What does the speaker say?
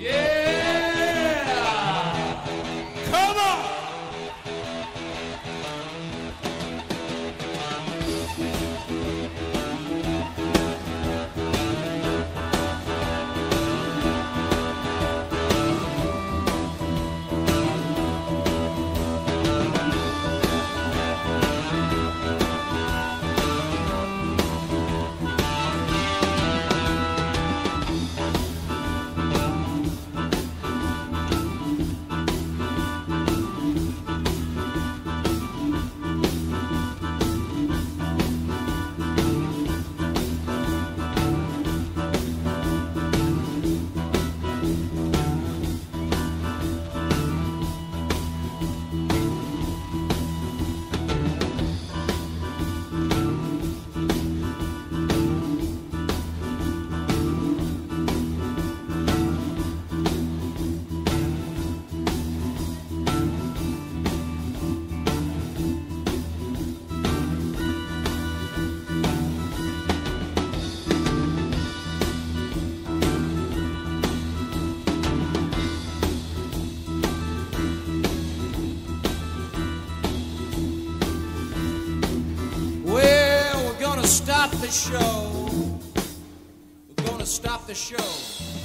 Yeah! Gonna stop the show. We're gonna stop the show.